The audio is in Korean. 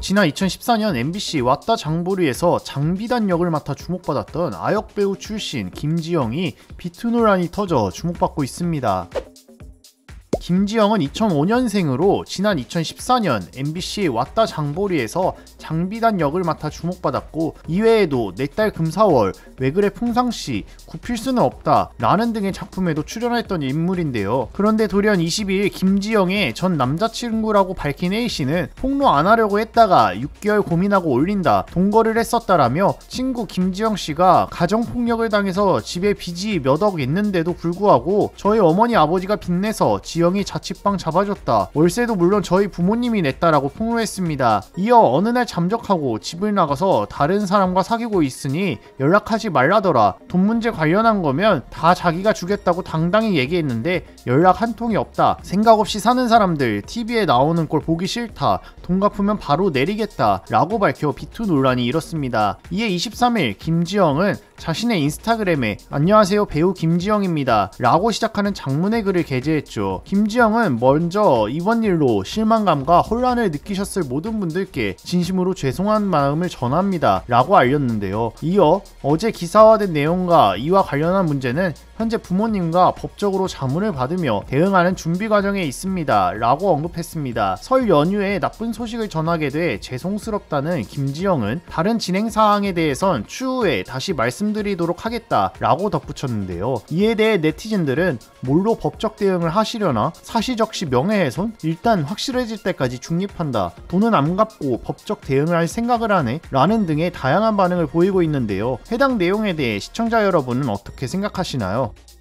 지난 2014년 MBC 왔다 장보리에서 장비단 역을 맡아 주목받았던 아역 배우 출신 김지영이 비트 논란이 터져 주목받고 있습니다. 김지영은 2005년생으로 지난 2014년 MBC 왔다 장보리에서 장비단 역을 맡아 주목받았고 이외에도 내 딸 금사월, 왜 그래 풍상씨, 굽힐 수는 없다 라는 등의 작품에도 출연했던 인물인데요. 그런데 돌연 22일 김지영의 전 남자친구라고 밝힌 A씨는 폭로 안 하려고 했다가 6개월 고민하고 올린다 동거를 했었다라며 친구 김지영씨가 가정폭력을 당해서 집에 빚이 몇 억 있는데도 불구하고 저희 어머니 아버지가 빚내서 지영이 자취방 잡아줬다 월세도 물론 저희 부모님이 냈다라고 폭로했습니다. 이어 어느 날 잠적하고 집을 나가서 다른 사람과 사귀고 있으니 연락하지 말라더라. 돈 문제 관련한 거면 다 자기가 주겠다고 당당히 얘기했는데 연락 한 통이 없다. 생각 없이 사는 사람들 TV에 나오는 걸 보기 싫다. 돈 갚으면 바로 내리겠다. 라고 밝혀 비투 논란이 일었습니다. 이에 23일 김지영은 자신의 인스타그램에 안녕하세요 배우 김지영입니다 라고 시작하는 장문의 글을 게재했죠. 김 지영은 먼저 이번 일로 실망감과 혼란을 느끼셨을 모든 분들께 진심으로 죄송한 마음을 전합니다 라고 알렸는데요. 이어 어제 기사화된 내용과 이와 관련한 문제는 현재 부모님과 법적으로 자문을 받으며 대응하는 준비 과정에 있습니다 라고 언급했습니다. 설 연휴에 나쁜 소식을 전하게 돼 죄송스럽다는 김지영은 다른 진행 사항에 대해선 추후에 다시 말씀드리도록 하겠다 라고 덧붙였는데요. 이에 대해 네티즌들은 뭘로 법적 대응을 하시려나 사시적시 명예훼손 일단 확실해질 때까지 중립한다. 돈은 안 갚고 법적 대응을 할 생각을 하네 라는 등의 다양한 반응을 보이고 있는데요. 해당 내용에 대해 시청자 여러분은 어떻게 생각하시나요? と。